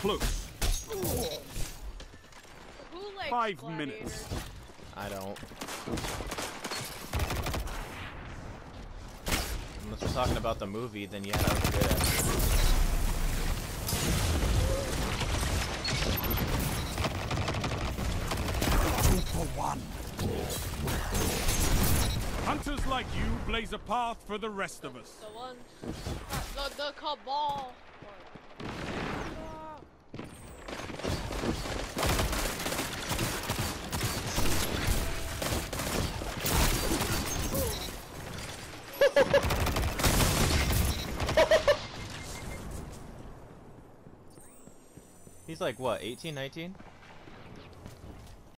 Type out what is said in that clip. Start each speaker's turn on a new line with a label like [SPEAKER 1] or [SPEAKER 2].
[SPEAKER 1] close.
[SPEAKER 2] Who likes
[SPEAKER 1] Five
[SPEAKER 2] gladiators?
[SPEAKER 1] minutes.
[SPEAKER 3] I don't. Unless we're talking about the movie, then yeah, that was good.
[SPEAKER 4] Two for one.
[SPEAKER 1] Hunters like you blaze a path for the rest of us.
[SPEAKER 2] The one, the the cabal.
[SPEAKER 3] He's like, what, 18, 19?